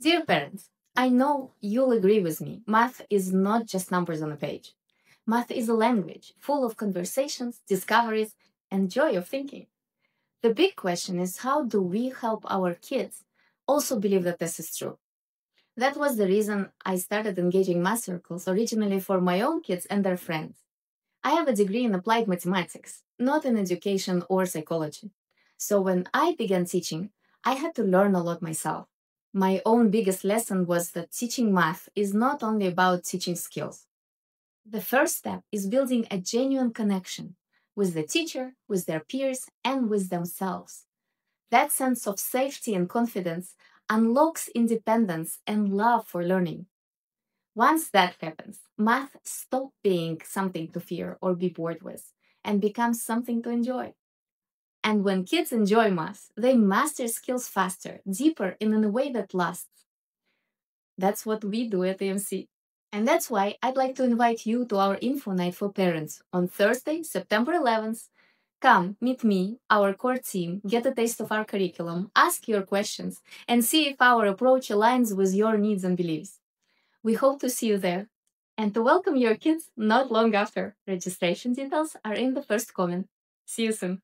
Dear parents, I know you'll agree with me. Math is not just numbers on a page. Math is a language full of conversations, discoveries, and joy of thinking. The big question is how do we help our kids also believe that this is true? That was the reason I started engaging math circles originally for my own kids and their friends. I have a degree in applied mathematics, not in education or psychology. So when I began teaching, I had to learn a lot myself. My own biggest lesson was that teaching math is not only about teaching skills. The first step is building a genuine connection with the teacher, with their peers, and with themselves. That sense of safety and confidence unlocks independence and love for learning. Once that happens, math stops being something to fear or be bored with and becomes something to enjoy. And when kids enjoy math, they master skills faster, deeper, and in a way that lasts. That's what we do at EMC. And that's why I'd like to invite you to our info night for parents on Thursday, September 11th. Come, meet me, our core team, get a taste of our curriculum, ask your questions, and see if our approach aligns with your needs and beliefs. We hope to see you there and to welcome your kids not long after. Registration details are in the first comment. See you soon.